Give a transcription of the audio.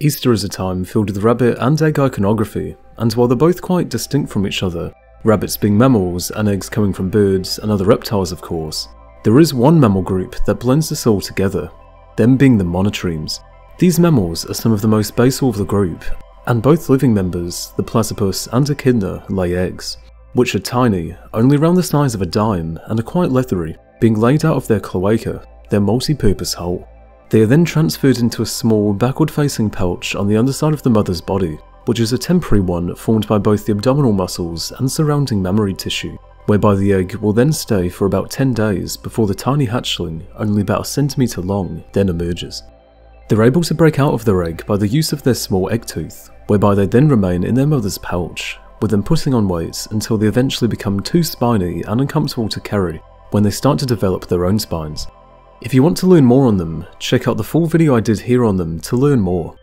Easter is a time filled with rabbit and egg iconography, and while they're both quite distinct from each other, rabbits being mammals and eggs coming from birds and other reptiles of course, there is one mammal group that blends this all together, them being the monotremes. These mammals are some of the most basal of the group, and both living members, the platypus and echidna, lay eggs, which are tiny, only around the size of a dime and are quite leathery, being laid out of their cloaca, their multi-purpose hole. They are then transferred into a small, backward-facing pouch on the underside of the mother's body, which is a temporary one formed by both the abdominal muscles and surrounding mammary tissue, whereby the egg will then stay for about 10 days before the tiny hatchling, only about a centimetre long, then emerges. They're able to break out of their egg by the use of their small egg tooth, whereby they then remain in their mother's pouch, with them putting on weight until they eventually become too spiny and uncomfortable to carry when they start to develop their own spines. If you want to learn more on them, check out the full video I did here on them to learn more.